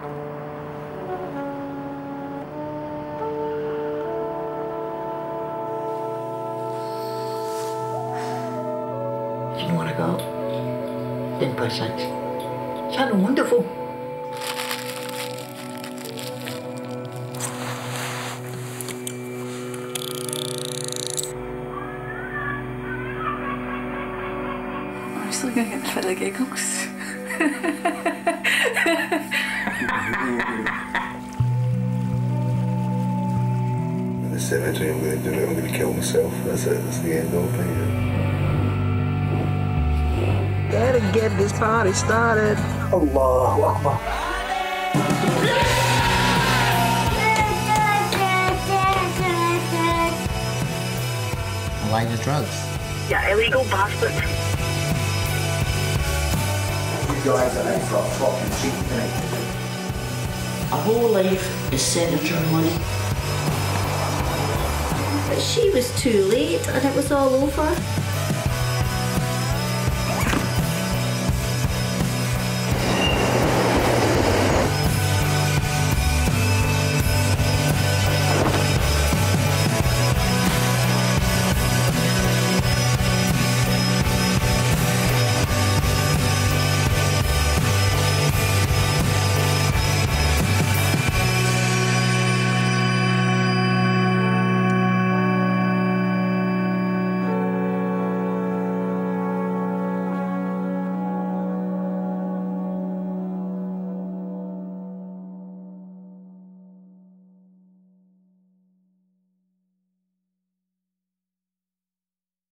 you want to go? 10%. Sound wonderful. I'm still going to get the feather giggles. In the cemetery, I'm going to do it. I'm going to kill myself. That's it. That's the end of it. Gotta get this party started. Allahu Akbar. Why the drugs? Yeah, illegal bastard. You guys are in for a fucking treat tonight. A whole life is on money. But she was too late and it was all over.